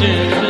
did.